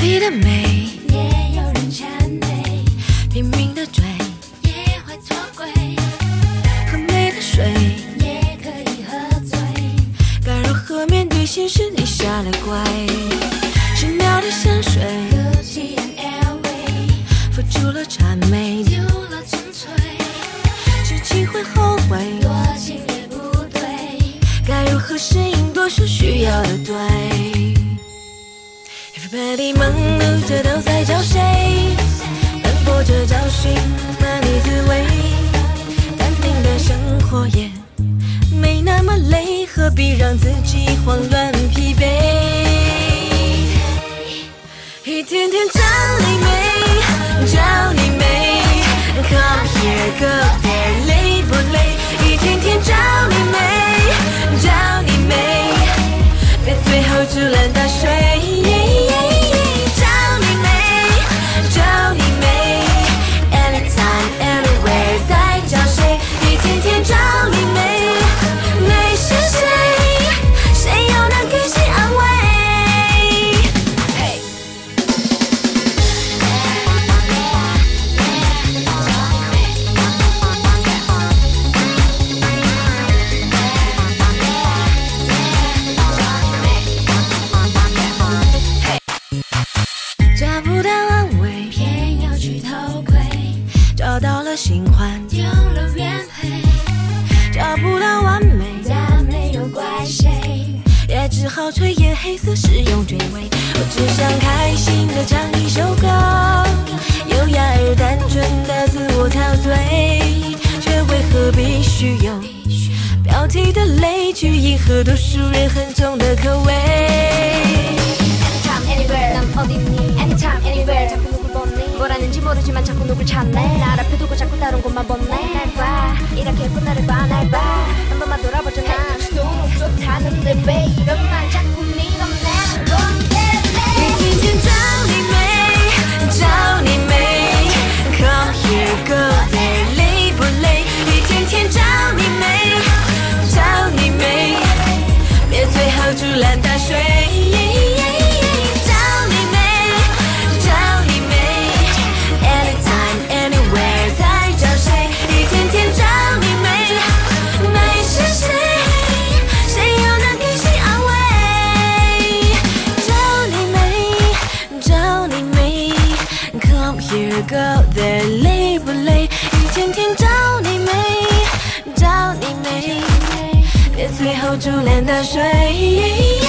你的美，也有人谄媚，拼命的追，也会错轨，喝美的水，也可以喝醉。该如何面对现实？你下了怪，奇妙的香水，Gucci and LV，付出了谄媚，丢了纯粹，知情会后悔，多情也不对。该如何适应多数需要的对？Everybody 忙碌着都在找谁？奔波着找寻那你滋味，淡定的生活也没那么累，何必让自己慌乱疲惫？一天天找你美，找你美，Come here go there，累不累？一天天找你美，找你美，别最后竹篮打新欢，丢了原配，找不到完美，但没有怪谁。也只好吹眼黑色使用追尾。我只想开心的唱一首歌，优雅而单纯的自我陶醉，却为何必须有标题的泪去迎合多数人很重的口味？ 모르지만 자꾸 누굴 찾네. 날 앞에 두고 자꾸 다른 곳만 보네. 날봐. 이렇게 예쁜 나를 봐날봐한 번만 돌아보자 난. 좋다는데 왜 Here go there，累不累？一天天找你美，找你美，别最后竹篮打水。